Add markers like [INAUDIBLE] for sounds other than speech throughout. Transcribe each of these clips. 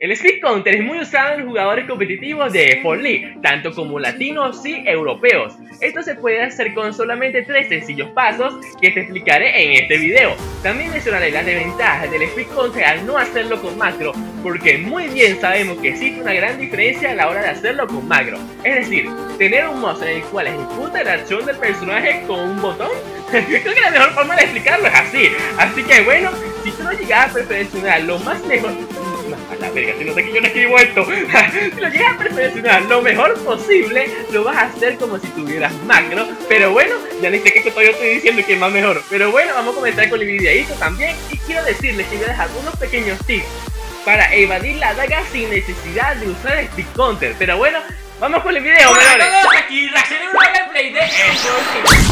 El Speed Counter es muy usado en jugadores competitivos de F4 tanto como latinos y europeos. Esto se puede hacer con solamente tres sencillos pasos que te explicaré en este video. También mencionaré las desventajas del Speed Counter al no hacerlo con macro, porque muy bien sabemos que existe una gran diferencia a la hora de hacerlo con macro. Es decir, tener un mouse en el cual ejecuta la acción del personaje con un botón. [LAUGHS] Creo que la mejor forma de explicarlo es así. Así que bueno, si tú no llegas a perfeccionar lo más lejos la verga, si no sé que yo no escribo esto. si lo llegas a perfeccionar lo mejor posible, lo vas a hacer como si tuvieras macro. Pero bueno, ya ni sé qué todavía estoy diciendo que es más mejor. Pero bueno, vamos a comenzar con el videito también. Y quiero decirles que voy a dejar unos pequeños tips para evadir la daga sin necesidad de usar el stick counter. Pero bueno, Vamos con el video, a todos, aquí reaccioné un gameplay de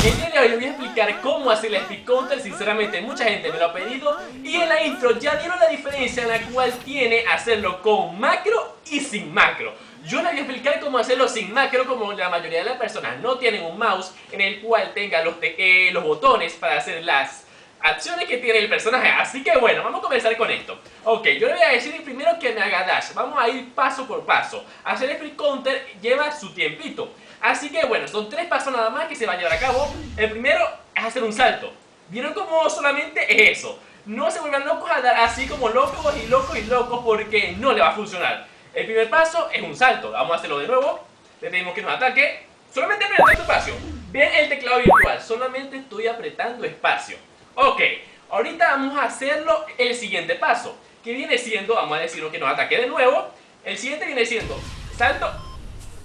El día de hoy les voy a explicar cómo hacer el speed counter. Sinceramente mucha gente me lo ha pedido. Y en la intro ya dieron la diferencia en la cual tiene hacerlo con macro y sin macro. Yo les voy a explicar cómo hacerlo sin macro como la mayoría de las personas no tienen un mouse en el cual tenga los, eh, los botones para hacer las acciones que tiene el personaje. Así que bueno, vamos a comenzar con esto. Ok, yo le voy a decir primero que me haga dash. Vamos a ir paso por paso. Hacer el free counter lleva su tiempito. Así que bueno, son tres pasos nada más que se va a llevar a cabo. El primero es hacer un salto. ¿Vieron cómo solamente es eso? No se vuelvan locos a dar así como locos y locos y locos porque no le va a funcionar. El primer paso es un salto. Vamos a hacerlo de nuevo. Le pedimos que nos ataque. Solamente apretando espacio. Ven el teclado virtual. Solamente estoy apretando espacio. Ok, ahorita vamos a hacerlo el siguiente paso, que viene siendo, vamos a decirlo que nos ataque de nuevo. El siguiente viene siendo salto.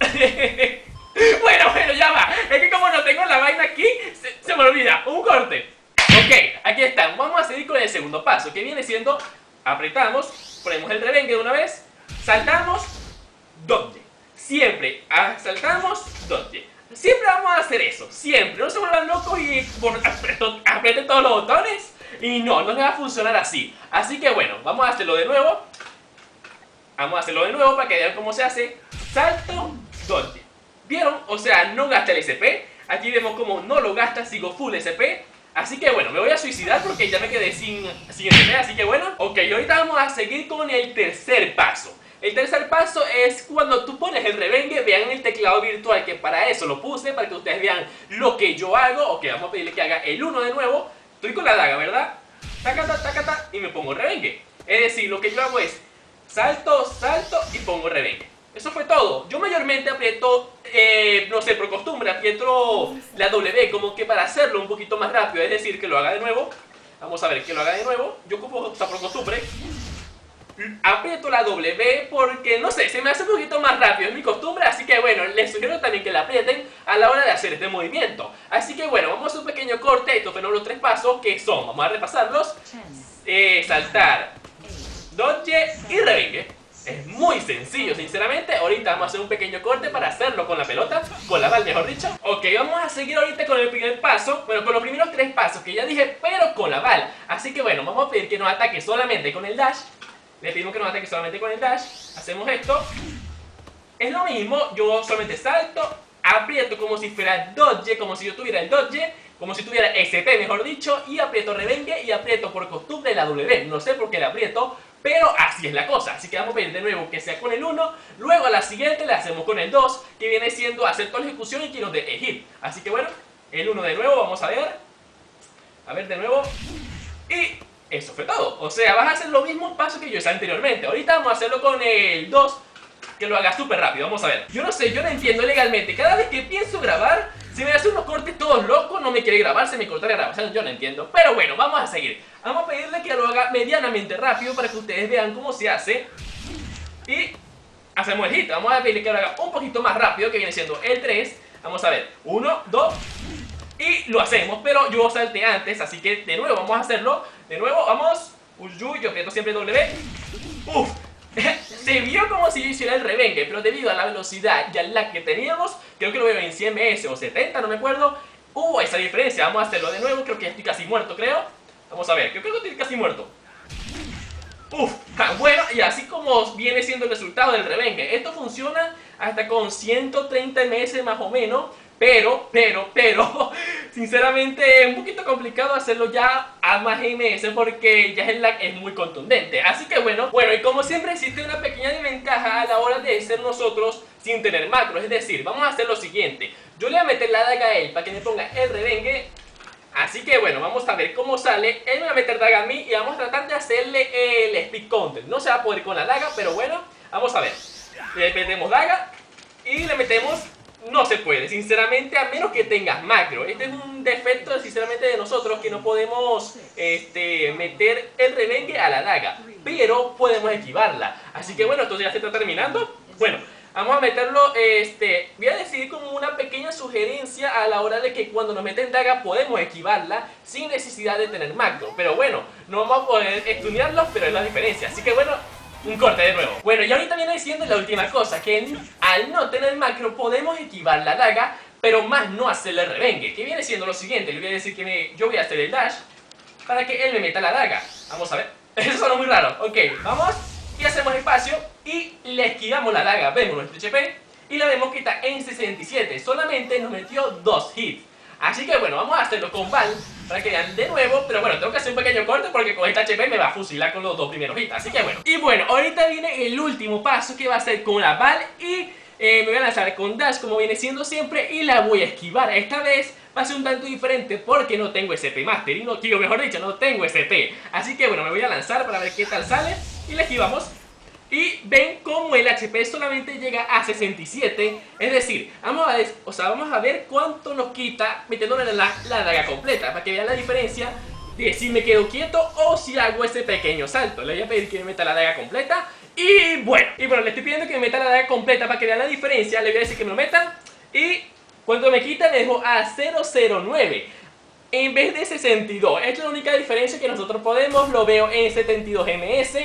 [LAUGHS] bueno, bueno, ya va. Es que como no tengo la vaina aquí, se, me olvida. Un corte. Ok, aquí están. Vamos a seguir con el segundo paso, que viene siendo apretamos, ponemos el rebengue de una vez, saltamos, dodge. Siempre ah, saltamos, dodge. Siempre vamos a hacer eso, siempre. No se vuelvan locos y aprieten todos los botones. Y no, no les va a funcionar así. Así que bueno, vamos a hacerlo de nuevo. Vamos a hacerlo de nuevo para que vean cómo se hace. Salto, dodge. ¿Vieron? O sea, no gasta el SP. Aquí vemos como no lo gasta, sigo full SP. Así que bueno, me voy a suicidar porque ya me quedé sin, sin SP. Así que bueno, ok, ahorita vamos a seguir con el tercer paso. El tercer paso es cuando tú pones el rebengue, vean el teclado virtual, que para eso lo puse, para que ustedes vean lo que yo hago. Ok, vamos a pedirle que haga el 1 de nuevo. Estoy con la daga, ¿verdad? Tacata, tacata, y me pongo rebengue. Es decir, lo que yo hago es salto, salto y pongo rebengue. Eso fue todo. Yo mayormente aprieto, eh, no sé, por costumbre, aprieto la W como que para hacerlo un poquito más rápido. Es decir, que lo haga de nuevo. Vamos a ver, que lo haga de nuevo. Yo ocupo esta por costumbre aprieto la W porque, no sé, se me hace un poquito más rápido, es mi costumbre, así que bueno, les sugiero también que la aprieten a la hora de hacer este movimiento. Así que bueno, vamos a un pequeño corte, estos fueron los tres pasos que son, vamos a repasarlos, eh, saltar, dodge y revingue. Es muy sencillo, sinceramente. Ahorita vamos a hacer un pequeño corte para hacerlo con la pelota, con la bal, mejor dicho. Ok, vamos a seguir ahorita con el primer paso. Bueno, con los primeros tres pasos que ya dije, pero con la bal. Así que bueno, vamos a pedir que nos ataque solamente con el dash le pedimos que nos ataque solamente con el dash, hacemos esto, es lo mismo, yo solamente salto, aprieto como si fuera dodge, como si yo tuviera el dodge, como si tuviera SP mejor dicho, y aprieto revengue y aprieto por costumbre la W, no sé por qué la aprieto, pero así es la cosa, así que vamos a pedir de nuevo que sea con el 1, luego a la siguiente le hacemos con el 2, que viene siendo hacer toda la ejecución y que nos dé. Así que bueno, el 1 de nuevo, vamos a ver, a ver de nuevo, y eso fue todo. O sea, vas a hacer los mismos pasos que yo hice anteriormente. Ahorita vamos a hacerlo con el 2, que lo haga súper rápido. Vamos a ver. Yo no sé, yo no entiendo legalmente. Cada vez que pienso grabar, se me hace unos cortes todos locos, no me quiere grabar, se me corta la grabación, yo no entiendo. Pero bueno, vamos a seguir. Vamos a pedirle que lo haga medianamente rápido para que ustedes vean cómo se hace. Y hacemos el hit. Vamos a pedirle que lo haga un poquito más rápido, que viene siendo el 3. Vamos a ver. 1, 2, y lo hacemos, pero yo salté antes, así que de nuevo vamos a hacerlo. De nuevo, vamos. Uy, yo aprieto siempre W. Uf, [LAUGHS] se vio como si hiciera el rebengue, pero debido a la velocidad y al lag que teníamos, creo que lo veo en 100 ms o 70, no me acuerdo, hubo esa diferencia. Vamos a hacerlo de nuevo, creo que estoy casi muerto, creo. Vamos a ver, creo que estoy casi muerto. Uf, bueno, y así como viene siendo el resultado del rebengue. Esto funciona hasta con 130 ms más o menos, Pero, pero, pero, [LAUGHS] sinceramente es un poquito complicado hacerlo ya a más MS porque ya el lag es muy contundente. Así que bueno, bueno, y como siempre existe una pequeña desventaja a la hora de ser nosotros sin tener macros. Es decir, vamos a hacer lo siguiente. Yo le voy a meter la daga a él para que me ponga el redengue. Así que bueno, vamos a ver cómo sale. Él me va a meter daga a mí y vamos a tratar de hacerle el speed counter. No se va a poder con la daga, pero bueno, vamos a ver. Le metemos daga le metemos no se puede, sinceramente, a menos que tengas macro. Este es un defecto, sinceramente, de nosotros que no podemos este, meter el revengue a la daga, pero podemos esquivarla. Así que bueno, entonces ya se está terminando. Bueno, vamos a meterlo, este, voy a decidir como una pequeña sugerencia a la hora de que cuando nos meten daga podemos esquivarla sin necesidad de tener macro. Pero bueno, no vamos a poder estudiarlo, pero es la diferencia. Así que bueno, un corte de nuevo. Bueno, y ahorita viene diciendo la última cosa, que al no tener macro podemos esquivar la daga, pero más no hacerle revengue, que viene siendo lo siguiente, le voy a decir que yo voy a hacer el dash para que él me meta la daga. Vamos a ver, [LAUGHS] eso suena muy raro. Ok, vamos y hacemos espacio y le esquivamos la daga, vemos nuestro HP y la vemos que está en 67, solamente nos metió dos hits. Así que bueno, vamos a hacerlo con Val para que vean de nuevo, pero bueno, tengo que hacer un pequeño corte porque con esta HP me va a fusilar con los dos primeros hits, así que bueno. Y bueno, ahorita viene el último paso que va a ser con la Val y eh, me voy a lanzar con Dash como viene siendo siempre y la voy a esquivar. Esta vez va a ser un tanto diferente porque no tengo SP Master y no, digo, mejor dicho, no tengo SP. Así que bueno, me voy a lanzar para ver qué tal sale y la esquivamos. Y ven cómo el HP solamente llega a 67 Es decir, vamos a, o sea, vamos a ver cuánto nos quita metiéndole la, la daga completa Para que vean la diferencia de si me quedo quieto o si hago ese pequeño salto Le voy a pedir que me meta la daga completa Y bueno, y bueno, le estoy pidiendo que me meta la daga completa para que vean la diferencia Le voy a decir que me lo metan Y cuando me quita me dejo a 009 en vez de 62. Esta es la única diferencia que nosotros podemos, lo veo en 72 ms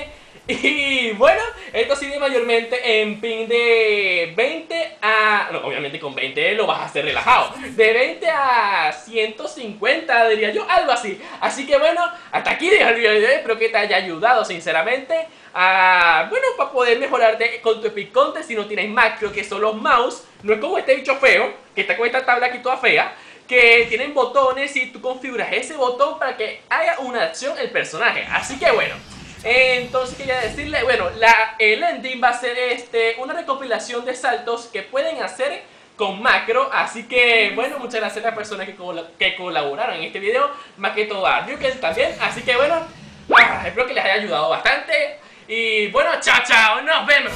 Y bueno, esto sigue mayormente en pin de 20 a... Obviamente con 20 lo vas a hacer relajado. De 20 a 150 diría yo, algo así. Así que bueno, hasta aquí dejo el video. Espero que te haya ayudado sinceramente. A, bueno, para poder mejorarte con tu Epic Contest si no tienes macro, que son los mouse. No es como este bicho feo, que está con esta tabla aquí toda fea que tienen botones y tú configuras ese botón para que haga una acción el personaje. Así que bueno, entonces quería decirle, bueno, la, el ending va a ser este, una recopilación de saltos que pueden hacer con macro, así que bueno, muchas gracias a las personas que, que colaboraron en este video, más que todo a Ryuken también, así que bueno, ah, espero que les haya ayudado bastante, y bueno, chao chao, nos vemos